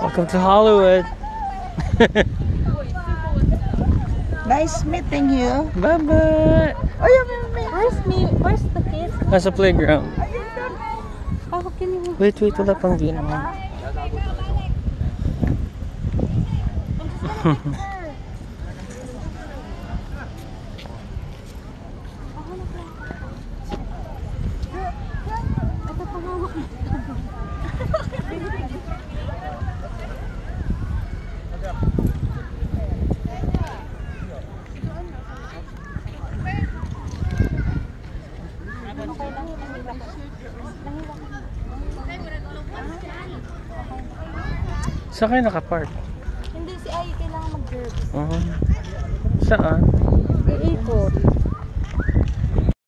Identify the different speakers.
Speaker 1: Welcome to Hollywood.
Speaker 2: Nice meeting you.
Speaker 1: Bye-bye.
Speaker 2: Oh, you me.
Speaker 3: Where's me? Where's the kids?
Speaker 1: Nasa playground.
Speaker 3: Oh, oh, how can you?
Speaker 1: Wait, wait. Wala pang ginawa. Saan kayo nakapark?
Speaker 3: Hindi si Ay kailangan mag-jerk.
Speaker 1: Uh Saan?
Speaker 3: Iikot.